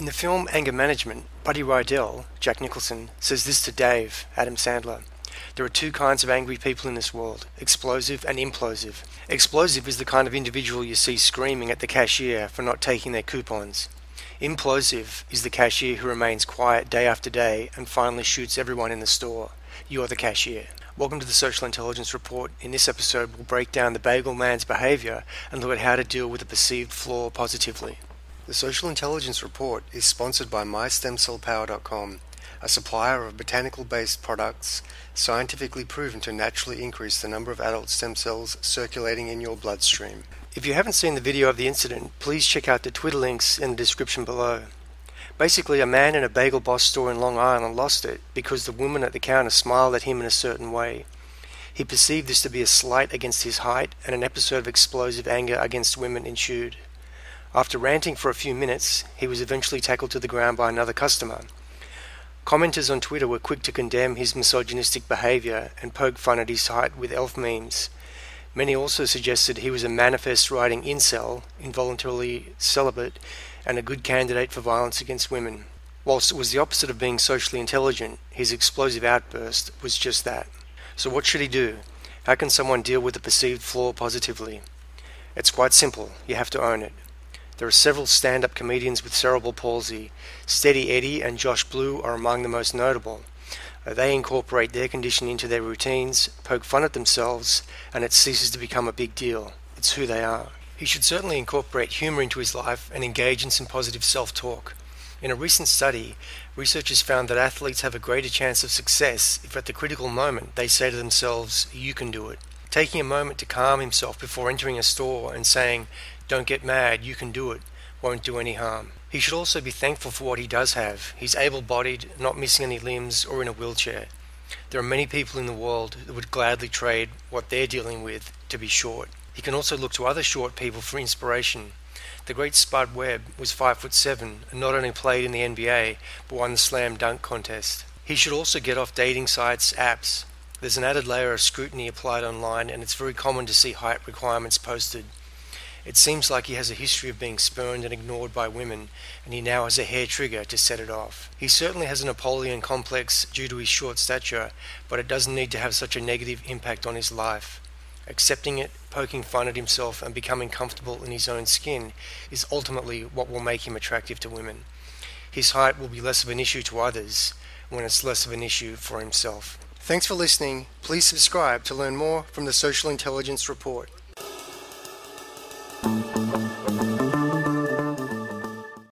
In the film Anger Management, Buddy Rydell, Jack Nicholson, says this to Dave, Adam Sandler. There are two kinds of angry people in this world explosive and implosive. Explosive is the kind of individual you see screaming at the cashier for not taking their coupons. Implosive is the cashier who remains quiet day after day and finally shoots everyone in the store. You're the cashier. Welcome to the Social Intelligence Report. In this episode, we'll break down the bagel man's behavior and look at how to deal with a perceived flaw positively. The Social Intelligence Report is sponsored by MyStemCellPower.com, a supplier of botanical based products scientifically proven to naturally increase the number of adult stem cells circulating in your bloodstream. If you haven't seen the video of the incident, please check out the Twitter links in the description below. Basically, a man in a bagel boss store in Long Island lost it because the woman at the counter smiled at him in a certain way. He perceived this to be a slight against his height, and an episode of explosive anger against women ensued. After ranting for a few minutes, he was eventually tackled to the ground by another customer. Commenters on Twitter were quick to condemn his misogynistic behavior and poke fun at his height with elf memes. Many also suggested he was a manifest writing incel, involuntarily celibate, and a good candidate for violence against women. Whilst it was the opposite of being socially intelligent, his explosive outburst was just that. So, what should he do? How can someone deal with a perceived flaw positively? It's quite simple you have to own it. There are several stand up comedians with cerebral palsy. Steady Eddie and Josh Blue are among the most notable. Uh, they incorporate their condition into their routines, poke fun at themselves, and it ceases to become a big deal. It's who they are. He should certainly incorporate humour into his life and engage in some positive self talk. In a recent study, researchers found that athletes have a greater chance of success if at the critical moment they say to themselves, You can do it. Taking a moment to calm himself before entering a store and saying, don't get mad, you can do it, won't do any harm. He should also be thankful for what he does have. He's able bodied, not missing any limbs, or in a wheelchair. There are many people in the world that would gladly trade what they're dealing with to be short. He can also look to other short people for inspiration. The great Spud Webb was 5 foot 7 and not only played in the NBA but won the slam dunk contest. He should also get off dating sites, apps. There's an added layer of scrutiny applied online and it's very common to see height requirements posted. It seems like he has a history of being spurned and ignored by women, and he now has a hair trigger to set it off. He certainly has a Napoleon complex due to his short stature, but it doesn't need to have such a negative impact on his life. Accepting it, poking fun at himself, and becoming comfortable in his own skin is ultimately what will make him attractive to women. His height will be less of an issue to others when it's less of an issue for himself. Thanks for listening. Please subscribe to learn more from the Social Intelligence Report.